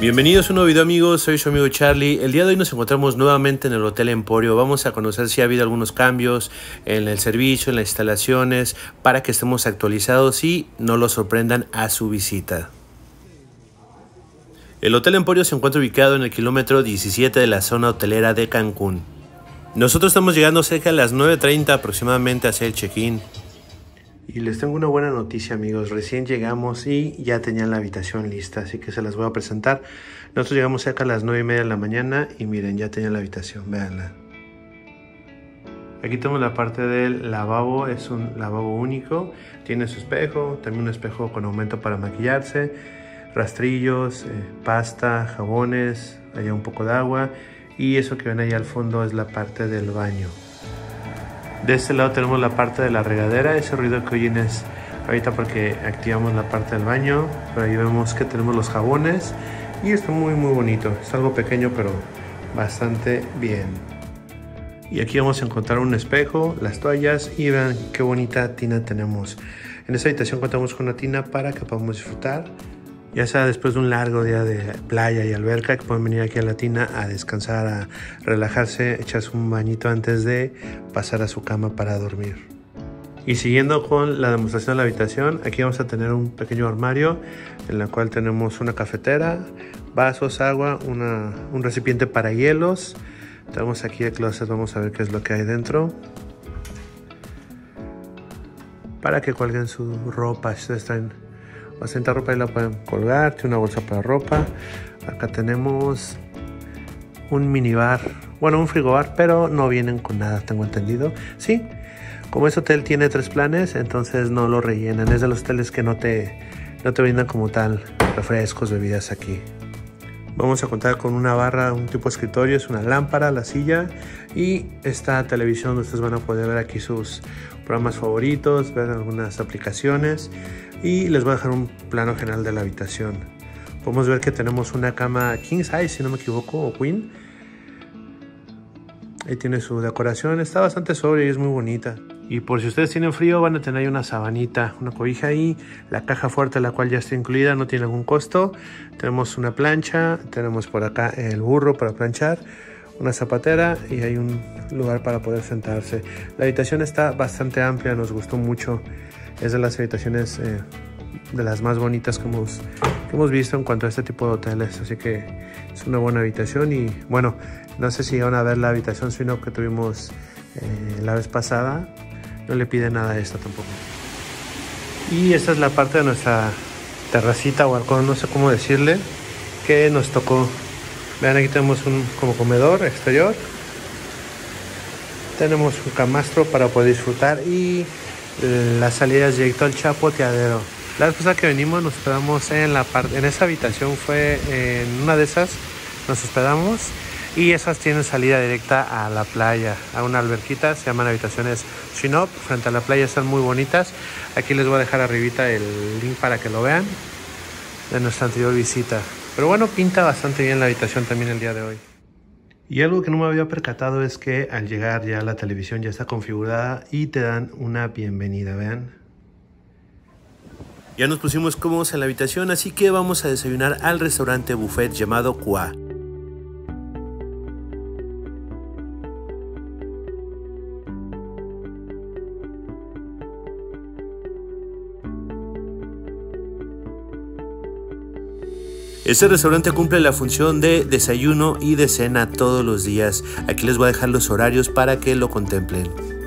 Bienvenidos a un nuevo video amigos, soy su amigo Charlie. El día de hoy nos encontramos nuevamente en el Hotel Emporio. Vamos a conocer si ha habido algunos cambios en el servicio, en las instalaciones, para que estemos actualizados y no los sorprendan a su visita. El Hotel Emporio se encuentra ubicado en el kilómetro 17 de la zona hotelera de Cancún. Nosotros estamos llegando cerca de las 9.30 aproximadamente hacia el check-in. Y les tengo una buena noticia amigos, recién llegamos y ya tenían la habitación lista, así que se las voy a presentar. Nosotros llegamos cerca a las 9 y media de la mañana y miren, ya tenían la habitación, véanla. Aquí tenemos la parte del lavabo, es un lavabo único, tiene su espejo, también un espejo con aumento para maquillarse, rastrillos, eh, pasta, jabones, allá un poco de agua y eso que ven ahí al fondo es la parte del baño. De este lado tenemos la parte de la regadera, ese ruido que oyen es ahorita porque activamos la parte del baño, pero ahí vemos que tenemos los jabones y está muy muy bonito, es algo pequeño pero bastante bien. Y aquí vamos a encontrar un espejo, las toallas y vean qué bonita tina tenemos. En esta habitación contamos con una tina para que podamos disfrutar ya sea después de un largo día de playa y alberca, que pueden venir aquí a la tina a descansar, a relajarse, echarse un bañito antes de pasar a su cama para dormir. Y siguiendo con la demostración de la habitación, aquí vamos a tener un pequeño armario en la cual tenemos una cafetera, vasos, agua, un recipiente para hielos. Tenemos aquí el closet, vamos a ver qué es lo que hay dentro. Para que cuelguen su ropa si están Bastante ropa y la pueden colgar. Tiene una bolsa para ropa. Acá tenemos un minibar. Bueno, un frigobar, pero no vienen con nada, tengo entendido. Sí, como este hotel tiene tres planes, entonces no lo rellenan. Es de los hoteles que no te, no te brindan como tal refrescos, bebidas aquí. Vamos a contar con una barra, un tipo de escritorio, es una lámpara, la silla y esta televisión ustedes van a poder ver aquí sus programas favoritos, ver algunas aplicaciones y les voy a dejar un plano general de la habitación. Podemos ver que tenemos una cama king size, si no me equivoco, o queen. Ahí tiene su decoración, está bastante sobria y es muy bonita. Y por si ustedes tienen frío, van a tener ahí una sabanita, una cobija ahí, la caja fuerte, la cual ya está incluida, no tiene algún costo. Tenemos una plancha, tenemos por acá el burro para planchar, una zapatera y hay un lugar para poder sentarse. La habitación está bastante amplia, nos gustó mucho es de las habitaciones eh, de las más bonitas que hemos, hemos visto en cuanto a este tipo de hoteles. Así que es una buena habitación y bueno, no sé si van a ver la habitación sino que tuvimos eh, la vez pasada. No le pide nada a esta tampoco. Y esta es la parte de nuestra terracita o balcón, no sé cómo decirle, que nos tocó. Vean, aquí tenemos un como comedor exterior. Tenemos un camastro para poder disfrutar y las salidas directo al chapoteadero. La vez que venimos nos hospedamos en la parte, en esa habitación fue en una de esas, nos hospedamos y esas tienen salida directa a la playa, a una alberquita, se llaman habitaciones Shinop, frente a la playa están muy bonitas. Aquí les voy a dejar arribita el link para que lo vean de nuestra anterior visita. Pero bueno, pinta bastante bien la habitación también el día de hoy. Y algo que no me había percatado es que al llegar ya la televisión ya está configurada y te dan una bienvenida, vean. Ya nos pusimos cómodos en la habitación, así que vamos a desayunar al restaurante buffet llamado Kua. Este restaurante cumple la función de desayuno y de cena todos los días. Aquí les voy a dejar los horarios para que lo contemplen.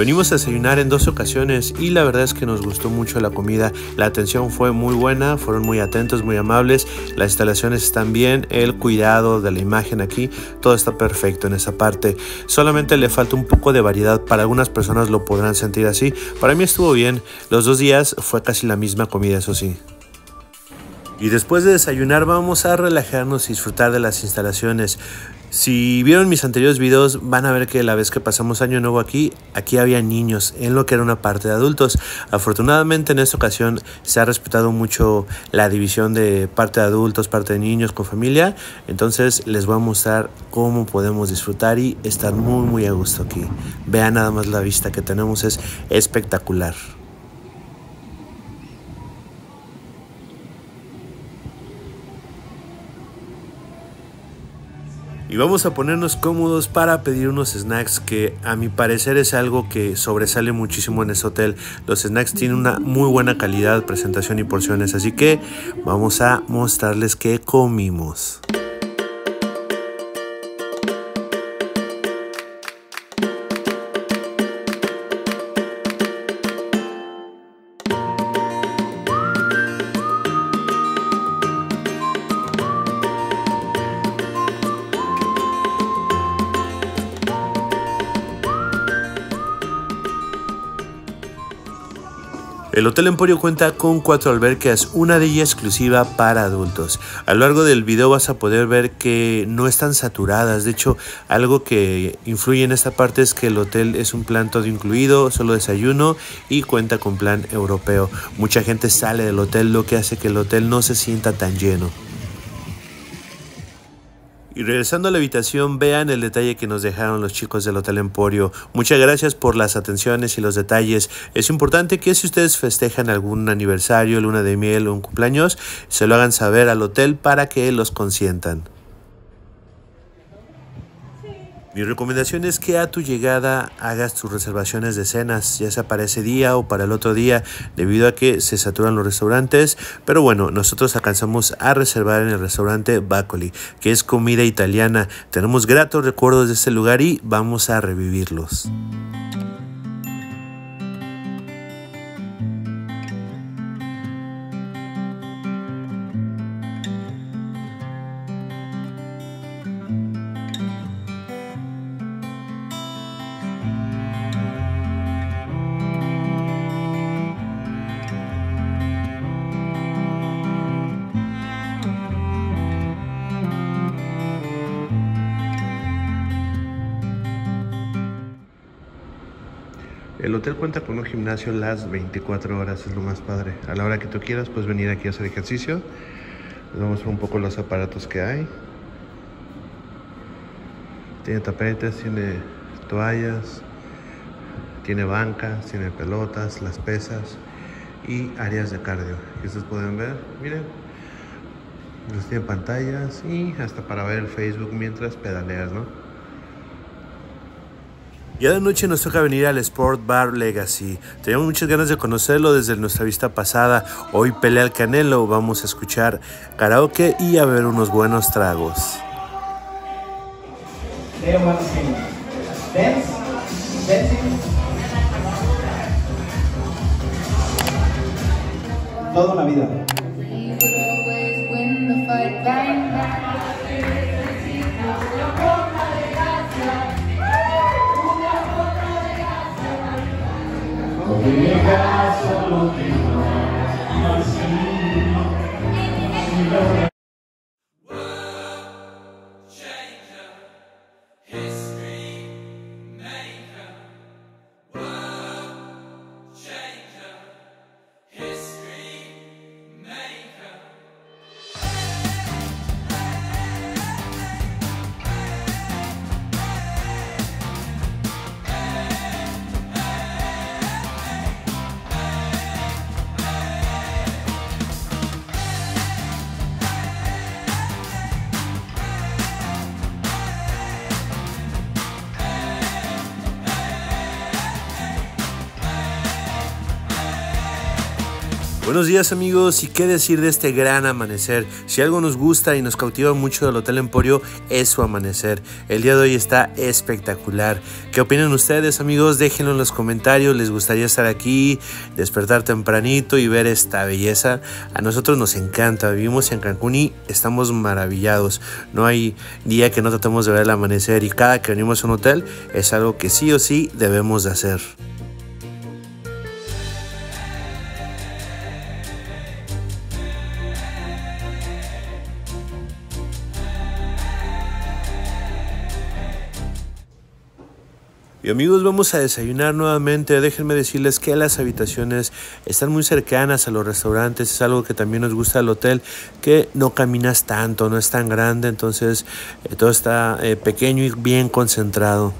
Venimos a desayunar en dos ocasiones y la verdad es que nos gustó mucho la comida. La atención fue muy buena, fueron muy atentos, muy amables. Las instalaciones están bien, el cuidado de la imagen aquí, todo está perfecto en esa parte. Solamente le falta un poco de variedad. Para algunas personas lo podrán sentir así. Para mí estuvo bien. Los dos días fue casi la misma comida, eso sí. Y después de desayunar vamos a relajarnos y disfrutar de las instalaciones. Si vieron mis anteriores videos van a ver que la vez que pasamos año nuevo aquí, aquí había niños en lo que era una parte de adultos. Afortunadamente en esta ocasión se ha respetado mucho la división de parte de adultos, parte de niños con familia. Entonces les voy a mostrar cómo podemos disfrutar y estar muy muy a gusto aquí. Vean nada más la vista que tenemos, es espectacular. Y vamos a ponernos cómodos para pedir unos snacks que a mi parecer es algo que sobresale muchísimo en este hotel. Los snacks tienen una muy buena calidad, presentación y porciones, así que vamos a mostrarles qué comimos. El Hotel Emporio cuenta con cuatro albercas, una de ellas exclusiva para adultos. A lo largo del video vas a poder ver que no están saturadas. De hecho, algo que influye en esta parte es que el hotel es un plan todo incluido, solo desayuno y cuenta con plan europeo. Mucha gente sale del hotel, lo que hace que el hotel no se sienta tan lleno. Y regresando a la habitación, vean el detalle que nos dejaron los chicos del Hotel Emporio. Muchas gracias por las atenciones y los detalles. Es importante que si ustedes festejan algún aniversario, luna de miel o un cumpleaños, se lo hagan saber al hotel para que los consientan. Mi recomendación es que a tu llegada hagas tus reservaciones de cenas, ya sea para ese día o para el otro día, debido a que se saturan los restaurantes. Pero bueno, nosotros alcanzamos a reservar en el restaurante Bacoli, que es comida italiana. Tenemos gratos recuerdos de este lugar y vamos a revivirlos. El hotel cuenta con un gimnasio las 24 horas, es lo más padre. A la hora que tú quieras, puedes venir aquí a hacer ejercicio. Les vamos a ver un poco los aparatos que hay. Tiene tapetes, tiene toallas, tiene bancas, tiene pelotas, las pesas y áreas de cardio. Que ustedes pueden ver, miren. Tiene pantallas y hasta para ver el Facebook mientras pedaleas, ¿no? Ya de noche nos toca venir al Sport Bar Legacy. Teníamos muchas ganas de conocerlo desde nuestra vista pasada. Hoy pelea el Canelo, vamos a escuchar karaoke y a ver unos buenos tragos. Toda una vida. graça, não tem mais assim, Buenos días amigos y qué decir de este gran amanecer. Si algo nos gusta y nos cautiva mucho del Hotel Emporio es su amanecer. El día de hoy está espectacular. ¿Qué opinan ustedes amigos? Déjenlo en los comentarios. ¿Les gustaría estar aquí, despertar tempranito y ver esta belleza? A nosotros nos encanta. Vivimos en Cancún y estamos maravillados. No hay día que no tratemos de ver el amanecer y cada que venimos a un hotel es algo que sí o sí debemos de hacer. Amigos, vamos a desayunar nuevamente. Déjenme decirles que las habitaciones están muy cercanas a los restaurantes. Es algo que también nos gusta del hotel, que no caminas tanto, no es tan grande, entonces eh, todo está eh, pequeño y bien concentrado.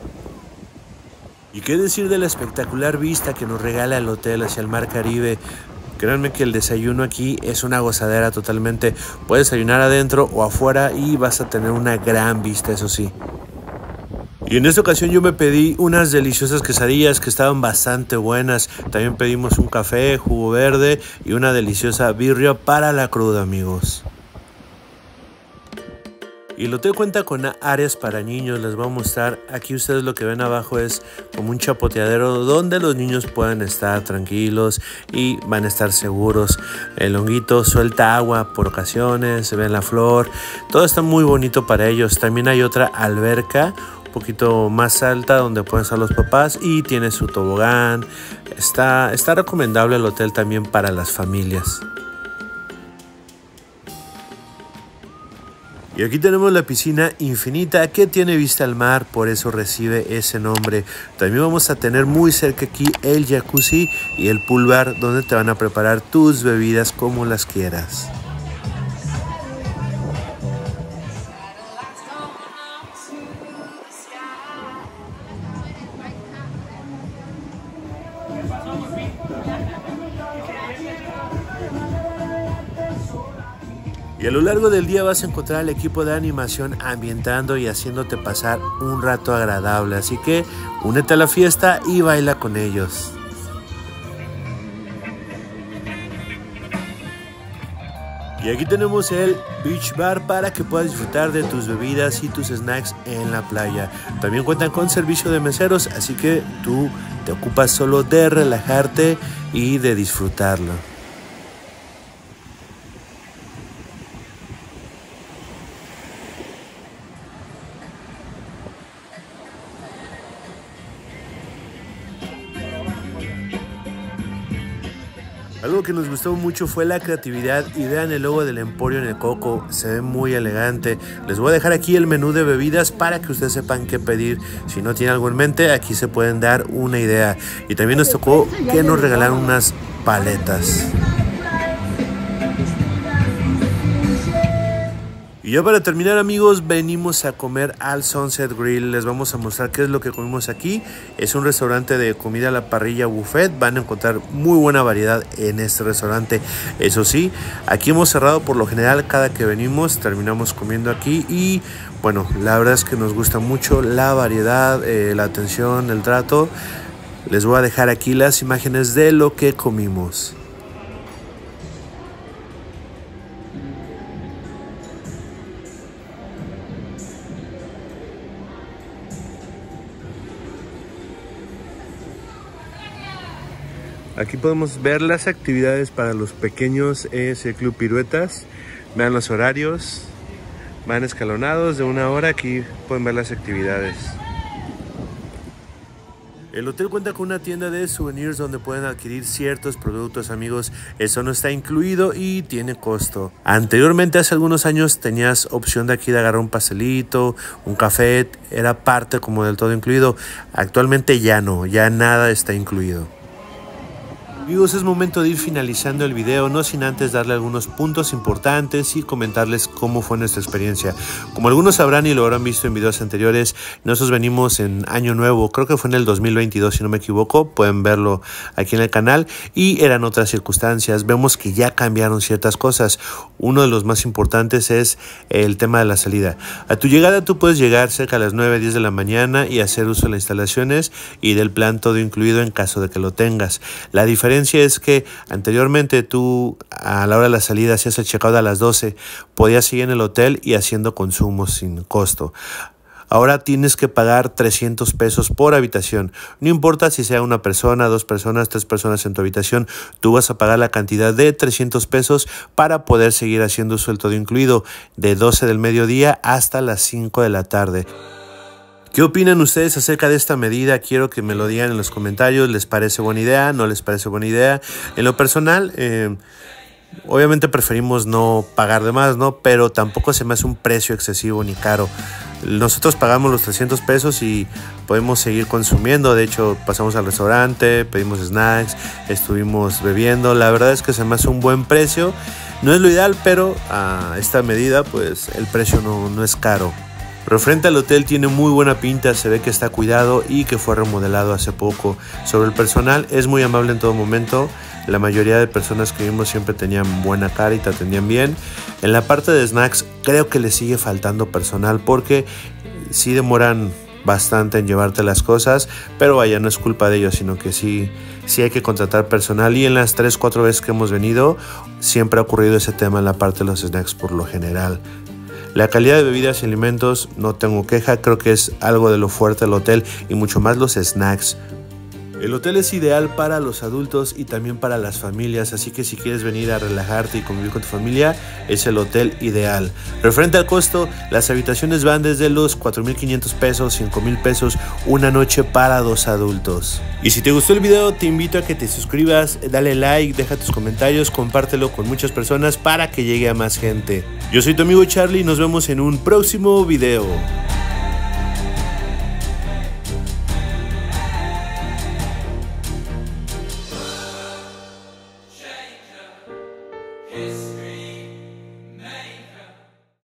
¿Y qué decir de la espectacular vista que nos regala el hotel hacia el mar Caribe? Créanme que el desayuno aquí es una gozadera totalmente. Puedes desayunar adentro o afuera y vas a tener una gran vista, eso sí. Y en esta ocasión yo me pedí unas deliciosas quesadillas que estaban bastante buenas. También pedimos un café, jugo verde y una deliciosa birria para la cruda, amigos. Y el hotel cuenta con áreas para niños, les voy a mostrar. Aquí ustedes lo que ven abajo es como un chapoteadero donde los niños pueden estar tranquilos y van a estar seguros. El honguito suelta agua por ocasiones, se ve la flor. Todo está muy bonito para ellos. También hay otra alberca poquito más alta donde pueden estar los papás y tiene su tobogán. Está, está recomendable el hotel también para las familias. Y aquí tenemos la piscina infinita que tiene vista al mar, por eso recibe ese nombre. También vamos a tener muy cerca aquí el jacuzzi y el pool bar donde te van a preparar tus bebidas como las quieras. Día vas a encontrar al equipo de animación ambientando y haciéndote pasar un rato agradable. Así que únete a la fiesta y baila con ellos. Y aquí tenemos el Beach Bar para que puedas disfrutar de tus bebidas y tus snacks en la playa. También cuentan con servicio de meseros, así que tú te ocupas solo de relajarte y de disfrutarlo. Algo que nos gustó mucho fue la creatividad y vean el logo del Emporio en el Coco, se ve muy elegante. Les voy a dejar aquí el menú de bebidas para que ustedes sepan qué pedir. Si no tienen algo en mente, aquí se pueden dar una idea. Y también nos tocó que nos regalaron unas paletas. Y ya para terminar amigos, venimos a comer al Sunset Grill. Les vamos a mostrar qué es lo que comimos aquí. Es un restaurante de comida a la parrilla buffet. Van a encontrar muy buena variedad en este restaurante. Eso sí, aquí hemos cerrado por lo general cada que venimos. Terminamos comiendo aquí y bueno, la verdad es que nos gusta mucho la variedad, eh, la atención, el trato. Les voy a dejar aquí las imágenes de lo que comimos. Aquí podemos ver las actividades para los pequeños, es Club Piruetas. Vean los horarios, van escalonados de una hora, aquí pueden ver las actividades. El hotel cuenta con una tienda de souvenirs donde pueden adquirir ciertos productos, amigos. Eso no está incluido y tiene costo. Anteriormente, hace algunos años, tenías opción de aquí de agarrar un pastelito, un café, era parte como del todo incluido. Actualmente ya no, ya nada está incluido. Amigos, es momento de ir finalizando el video, no sin antes darle algunos puntos importantes y comentarles cómo fue nuestra experiencia. Como algunos sabrán y lo habrán visto en videos anteriores, nosotros venimos en año nuevo, creo que fue en el 2022 si no me equivoco, pueden verlo aquí en el canal y eran otras circunstancias. Vemos que ya cambiaron ciertas cosas. Uno de los más importantes es el tema de la salida. A tu llegada tú puedes llegar cerca a las 9, 10 de la mañana y hacer uso de las instalaciones y del plan todo incluido en caso de que lo tengas. La diferencia es que anteriormente tú a la hora de la salida hacías el checkout a las 12, podías seguir en el hotel y haciendo consumos sin costo. Ahora tienes que pagar 300 pesos por habitación. No importa si sea una persona, dos personas, tres personas en tu habitación, tú vas a pagar la cantidad de 300 pesos para poder seguir haciendo uso todo incluido de 12 del mediodía hasta las 5 de la tarde. ¿Qué opinan ustedes acerca de esta medida? Quiero que me lo digan en los comentarios. ¿Les parece buena idea? ¿No les parece buena idea? En lo personal, eh, obviamente preferimos no pagar de más, ¿no? Pero tampoco se me hace un precio excesivo ni caro. Nosotros pagamos los 300 pesos y podemos seguir consumiendo. De hecho, pasamos al restaurante, pedimos snacks, estuvimos bebiendo. La verdad es que se me hace un buen precio. No es lo ideal, pero a esta medida, pues el precio no, no es caro. Pero frente al hotel tiene muy buena pinta, se ve que está cuidado y que fue remodelado hace poco. Sobre el personal es muy amable en todo momento. La mayoría de personas que vimos siempre tenían buena cara y te atendían bien. En la parte de snacks creo que le sigue faltando personal porque sí demoran bastante en llevarte las cosas, pero vaya, no es culpa de ellos, sino que sí, sí hay que contratar personal y en las 3, 4 veces que hemos venido siempre ha ocurrido ese tema en la parte de los snacks por lo general. La calidad de bebidas y alimentos no tengo queja, creo que es algo de lo fuerte del hotel y mucho más los snacks. El hotel es ideal para los adultos y también para las familias, así que si quieres venir a relajarte y convivir con tu familia, es el hotel ideal. Referente al costo, las habitaciones van desde los 4.500 pesos, 5.000 pesos una noche para dos adultos. Y si te gustó el video, te invito a que te suscribas, dale like, deja tus comentarios, compártelo con muchas personas para que llegue a más gente. Yo soy tu amigo Charlie y nos vemos en un próximo video.